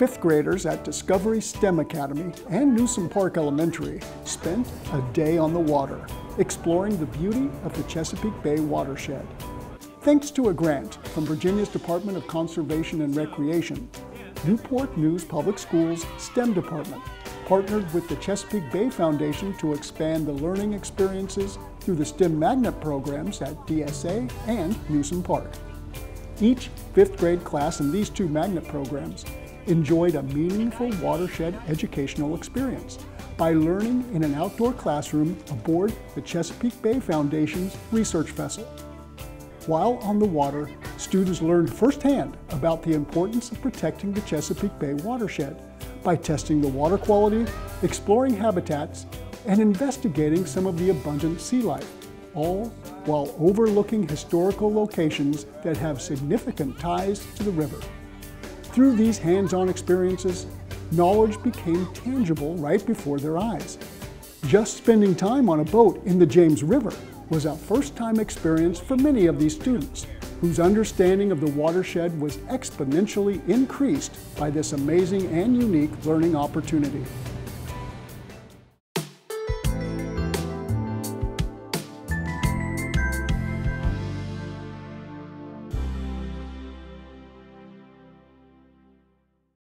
Fifth graders at Discovery STEM Academy and Newsome Park Elementary spent a day on the water, exploring the beauty of the Chesapeake Bay watershed. Thanks to a grant from Virginia's Department of Conservation and Recreation, Newport News Public Schools STEM Department partnered with the Chesapeake Bay Foundation to expand the learning experiences through the STEM Magnet programs at DSA and Newsome Park. Each fifth grade class in these two magnet programs enjoyed a meaningful watershed educational experience by learning in an outdoor classroom aboard the Chesapeake Bay Foundation's research vessel. While on the water, students learned firsthand about the importance of protecting the Chesapeake Bay watershed by testing the water quality, exploring habitats, and investigating some of the abundant sea life, all while overlooking historical locations that have significant ties to the river. Through these hands-on experiences, knowledge became tangible right before their eyes. Just spending time on a boat in the James River was a first-time experience for many of these students, whose understanding of the watershed was exponentially increased by this amazing and unique learning opportunity.